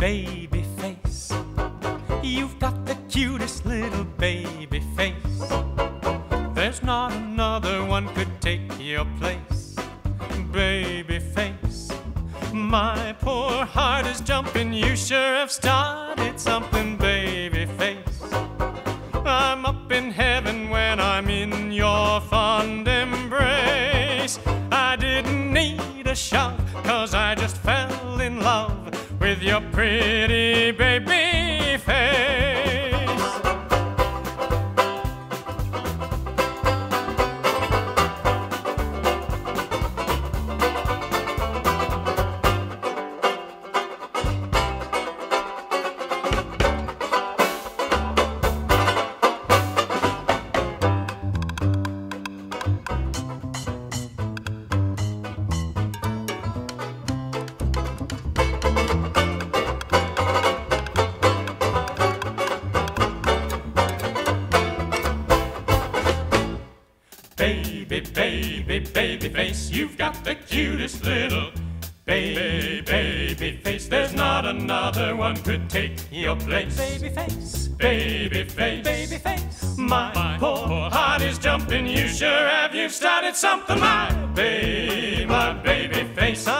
baby face. You've got the cutest little baby face. There's not another one could take your place. Baby face. My poor heart is jumping. You sure have started something, baby face. I'm up in heaven when I'm in your fond embrace. I didn't need a shove, cause I just fell in love with your pretty baby Baby, baby, baby face, you've got the cutest little baby, baby face. There's not another one could take your place. Baby face, baby face, baby face. My, my poor heart is jumping. You sure have you started something, my baby, my baby face. I'm up in